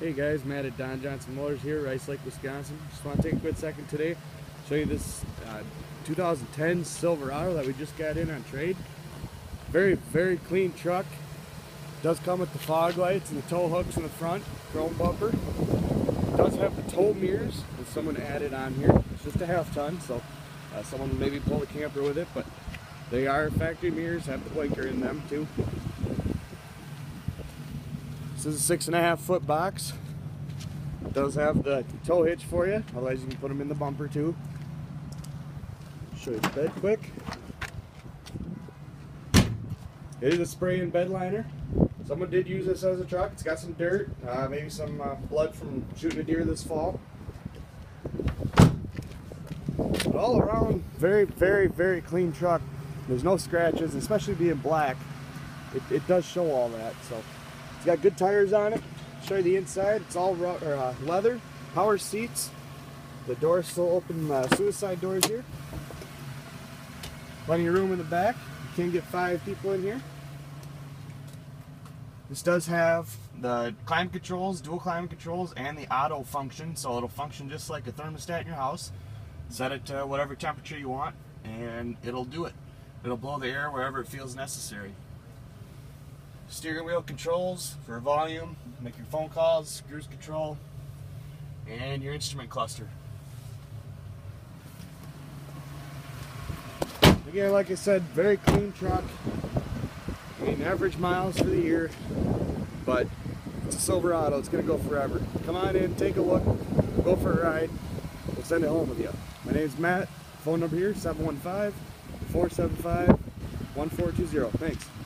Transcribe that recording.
Hey guys, Matt at Don Johnson Motors here, Rice Lake, Wisconsin. Just want to take a quick second today, show you this uh, 2010 Silverado that we just got in on trade. Very, very clean truck. Does come with the fog lights and the tow hooks in the front, chrome bumper. Does have the tow mirrors that someone added on here. It's just a half ton, so uh, someone maybe pull the camper with it, but they are factory mirrors, have the blinker in them too. This is a six and a half foot box. It does have the tow hitch for you, otherwise you can put them in the bumper too. Show you the bed quick. It is a spray in bed liner. Someone did use this as a truck. It's got some dirt, uh, maybe some uh, blood from shooting a deer this fall. But all around, very, very, very clean truck. There's no scratches, especially being black. It, it does show all that. So it's got good tires on it. Show you the inside. It's all or, uh, leather, power seats. The doors still open, uh, suicide doors here. Plenty of room in the back. You can get five people in here. This does have the climate controls, dual climate controls, and the auto function, so it'll function just like a thermostat in your house. Set it to whatever temperature you want, and it'll do it. It'll blow the air wherever it feels necessary. Steering wheel controls for volume, make your phone calls, cruise control, and your instrument cluster. Again, like I said, very clean truck. Mean, average miles for the year, but it's a Silverado. It's going to go forever. Come on in, take a look, go for a ride. We'll send it home with you. My name's Matt. Phone number here, 715 475 1420. Thanks.